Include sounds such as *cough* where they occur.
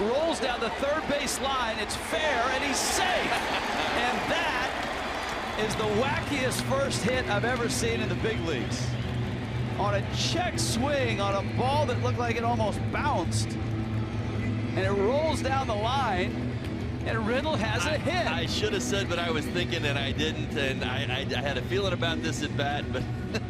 rolls down the third base line. It's fair, and he's safe. *laughs* and that is the wackiest first hit I've ever seen in the big leagues. On a check swing on a ball that looked like it almost bounced. And it rolls down the line. And Riddle has a hit. I, I should have said what I was thinking, and I didn't. And I, I, I had a feeling about this at bat, but *laughs*